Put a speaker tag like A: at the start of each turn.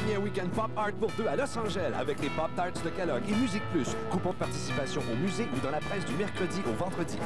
A: Gagnez un week-end pop art pour deux à Los Angeles avec les Pop Tarts de Kellogg et Musique Plus. Coupon de participation au musée ou dans la presse du mercredi au vendredi.